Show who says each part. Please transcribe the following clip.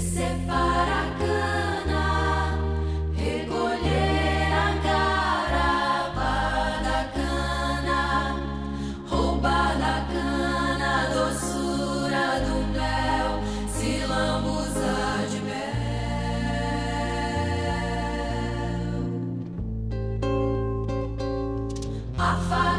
Speaker 1: Separa. fire.